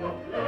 Lord.